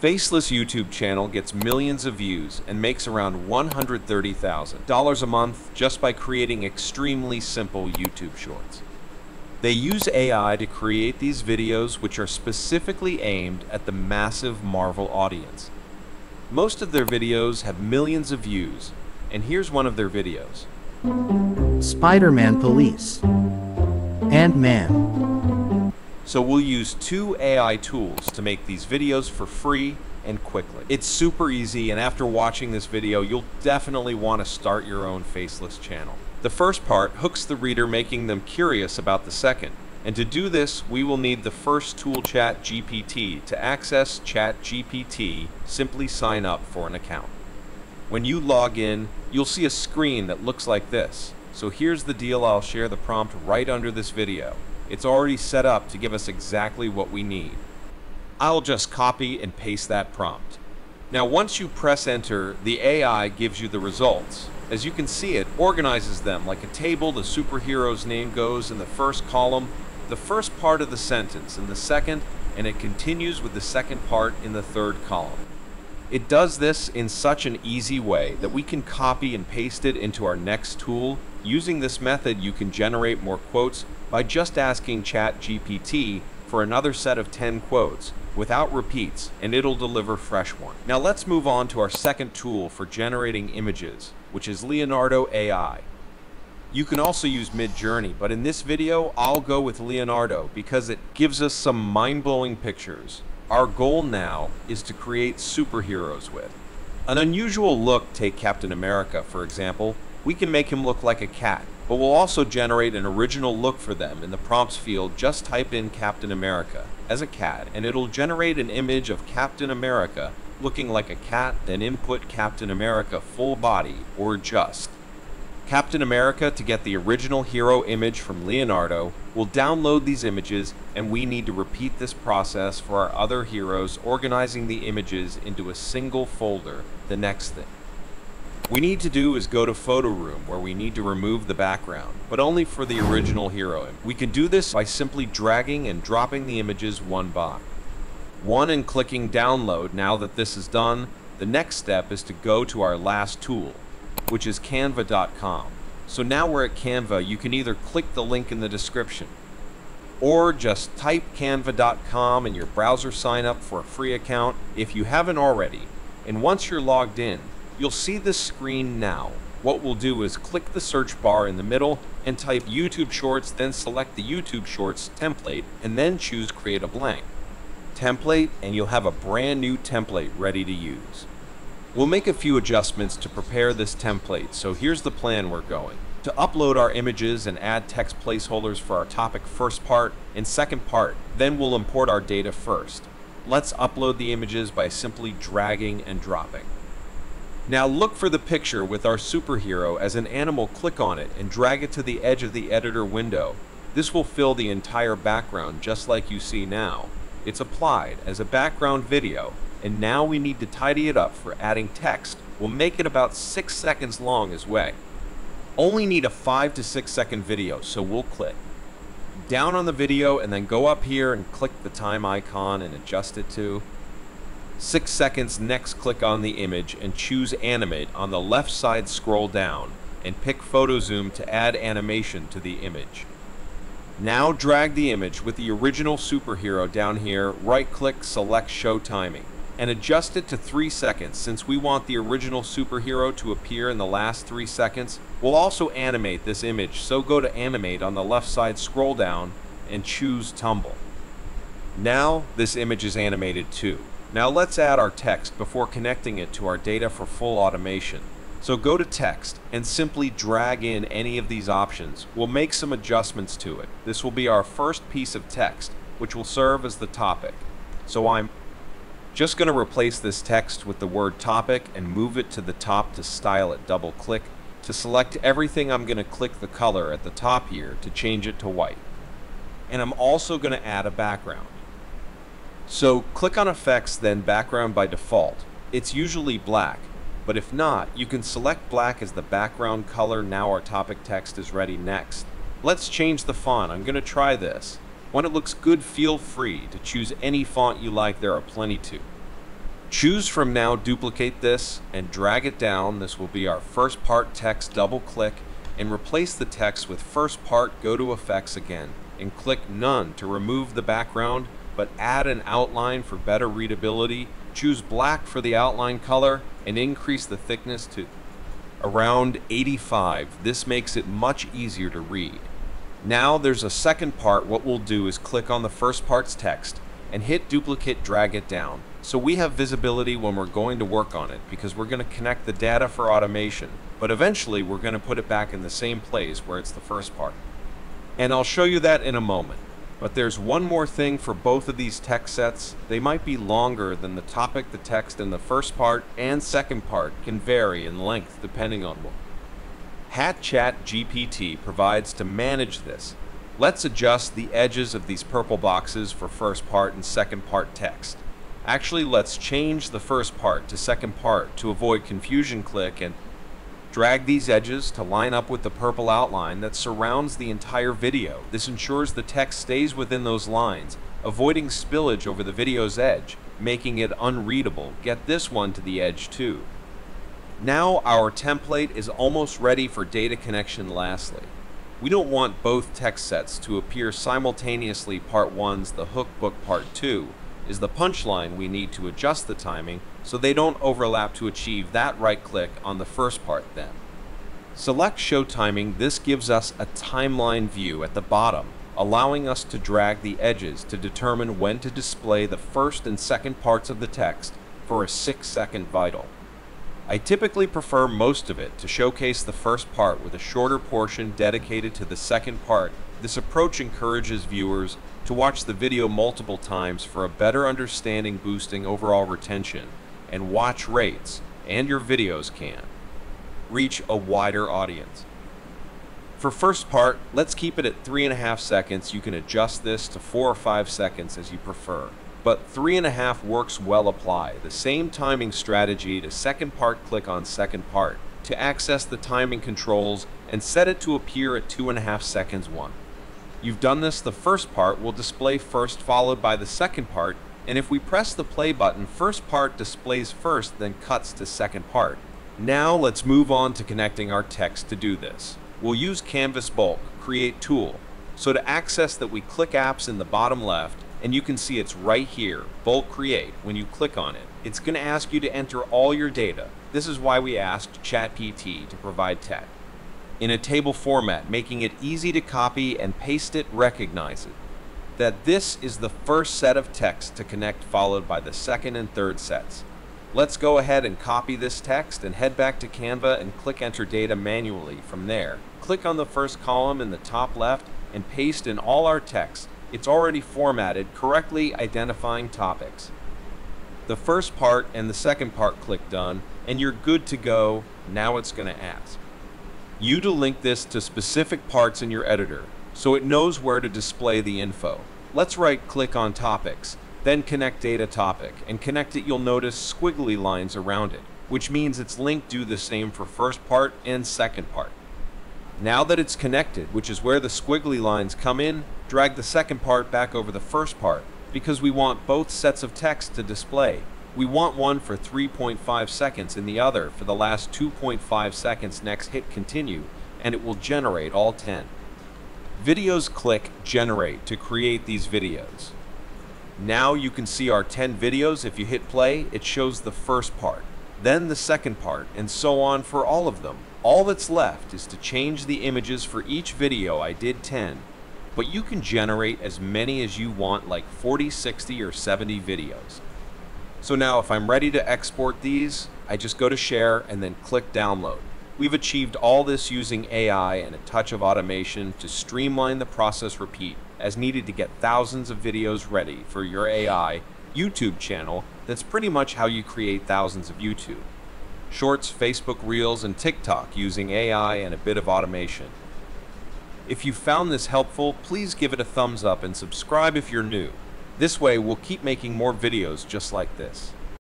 Faceless YouTube channel gets millions of views and makes around $130,000 a month just by creating extremely simple YouTube shorts. They use AI to create these videos which are specifically aimed at the massive Marvel audience. Most of their videos have millions of views, and here's one of their videos. Spider-Man Police. Ant-Man. So we'll use two AI tools to make these videos for free and quickly. It's super easy, and after watching this video, you'll definitely want to start your own faceless channel. The first part hooks the reader, making them curious about the second. And to do this, we will need the first tool Chat GPT. To access Chat GPT, simply sign up for an account. When you log in, you'll see a screen that looks like this. So here's the deal, I'll share the prompt right under this video. It's already set up to give us exactly what we need. I'll just copy and paste that prompt. Now once you press enter, the AI gives you the results. As you can see, it organizes them like a table. The superhero's name goes in the first column, the first part of the sentence in the second, and it continues with the second part in the third column. It does this in such an easy way that we can copy and paste it into our next tool. Using this method, you can generate more quotes by just asking ChatGPT for another set of 10 quotes without repeats, and it'll deliver fresh one. Now let's move on to our second tool for generating images, which is Leonardo AI. You can also use Midjourney, but in this video, I'll go with Leonardo because it gives us some mind-blowing pictures. Our goal now is to create superheroes with. An unusual look, take Captain America for example, we can make him look like a cat, but we'll also generate an original look for them. In the prompts field, just type in Captain America as a cat, and it'll generate an image of Captain America looking like a cat, then input Captain America full body, or just. Captain America to get the original hero image from Leonardo. We'll download these images and we need to repeat this process for our other heroes organizing the images into a single folder the next thing. We need to do is go to Photoroom where we need to remove the background, but only for the original hero. We can do this by simply dragging and dropping the images one by one and clicking download. Now that this is done, the next step is to go to our last tool, which is canva.com. So now we're at Canva, you can either click the link in the description or just type canva.com in your browser sign up for a free account if you haven't already. And once you're logged in, you'll see this screen now. What we'll do is click the search bar in the middle and type YouTube Shorts, then select the YouTube Shorts template and then choose Create a Blank template and you'll have a brand new template ready to use. We'll make a few adjustments to prepare this template, so here's the plan we're going. To upload our images and add text placeholders for our topic first part and second part, then we'll import our data first. Let's upload the images by simply dragging and dropping. Now look for the picture with our superhero as an animal, click on it and drag it to the edge of the editor window. This will fill the entire background just like you see now. It's applied as a background video and now we need to tidy it up for adding text. We'll make it about 6 seconds long as way. Only need a 5 to 6 second video, so we'll click down on the video and then go up here and click the time icon and adjust it to 6 seconds. Next click on the image and choose animate on the left side scroll down and pick photo zoom to add animation to the image. Now drag the image with the original superhero down here, right click, select show timing and adjust it to 3 seconds since we want the original superhero to appear in the last 3 seconds. We'll also animate this image, so go to animate on the left side, scroll down, and choose tumble. Now this image is animated too. Now let's add our text before connecting it to our data for full automation. So go to text and simply drag in any of these options. We'll make some adjustments to it. This will be our first piece of text, which will serve as the topic. So I'm just going to replace this text with the word topic and move it to the top to style it. Double click. To select everything, I'm going to click the color at the top here to change it to white. And I'm also going to add a background. So click on effects, then background by default. It's usually black, but if not, you can select black as the background color. Now our topic text is ready next. Let's change the font. I'm going to try this. When it looks good, feel free to choose any font you like. There are plenty to. Choose from now, duplicate this, and drag it down. This will be our first part text, double click, and replace the text with first part, go to effects again, and click none to remove the background, but add an outline for better readability. Choose black for the outline color, and increase the thickness to around 85. This makes it much easier to read. Now there's a second part. What we'll do is click on the first part's text and hit duplicate, drag it down. So we have visibility when we're going to work on it because we're going to connect the data for automation, but eventually we're going to put it back in the same place where it's the first part. And I'll show you that in a moment. But there's one more thing for both of these text sets. They might be longer than the topic the text in the first part and second part can vary in length depending on what. HatChat GPT provides to manage this. Let's adjust the edges of these purple boxes for first part and second part text. Actually, let's change the first part to second part to avoid confusion click and Drag these edges to line up with the purple outline that surrounds the entire video. This ensures the text stays within those lines, avoiding spillage over the video's edge, making it unreadable. Get this one to the edge too. Now our template is almost ready for data connection lastly. We don't want both text sets to appear simultaneously part 1's the hook book part 2 is the punchline we need to adjust the timing so they don't overlap to achieve that right click on the first part then. Select show timing, this gives us a timeline view at the bottom, allowing us to drag the edges to determine when to display the first and second parts of the text for a 6 second vital. I typically prefer most of it to showcase the first part with a shorter portion dedicated to the second part. This approach encourages viewers to watch the video multiple times for a better understanding boosting overall retention and watch rates, and your videos can reach a wider audience. For first part, let's keep it at 3.5 seconds. You can adjust this to 4 or 5 seconds as you prefer. But 3.5 works well applied. The same timing strategy to second part click on second part to access the timing controls and set it to appear at 2.5 seconds 1. You've done this, the first part will display first followed by the second part, and if we press the play button, first part displays first, then cuts to second part. Now let's move on to connecting our text to do this. We'll use Canva's Bulk, Create Tool. So to access that we click apps in the bottom left, and you can see it's right here, Bulk Create, when you click on it. It's going to ask you to enter all your data. This is why we asked ChatGPT to provide text in a table format, making it easy to copy and paste it, recognize it. That this is the first set of text to connect followed by the second and third sets. Let's go ahead and copy this text and head back to Canva and click enter data manually from there. Click on the first column in the top left and paste in all our text. It's already formatted, correctly identifying topics. The first part and the second part click done and you're good to go. Now it's going to ask you to link this to specific parts in your editor so it knows where to display the info. Let's right click on topics, then connect data topic, and connect it you'll notice squiggly lines around it, which means its linked do the same for first part and second part. Now that it's connected, which is where the squiggly lines come in, drag the second part back over the first part, because we want both sets of text to display, we want one for 3.5 seconds and the other for the last 2.5 seconds next hit continue and it will generate all 10. Videos click generate to create these videos. Now you can see our 10 videos. If you hit play, it shows the first part, then the second part, and so on for all of them. All that's left is to change the images for each video. I did 10, but you can generate as many as you want, like 40, 60, or 70 videos. So now if I'm ready to export these, I just go to share and then click download. We've achieved all this using AI and a touch of automation to streamline the process repeat as needed to get thousands of videos ready for your AI YouTube channel that's pretty much how you create thousands of YouTube. Shorts, Facebook Reels, and TikTok using AI and a bit of automation. If you found this helpful, please give it a thumbs up and subscribe if you're new. This way, we'll keep making more videos just like this.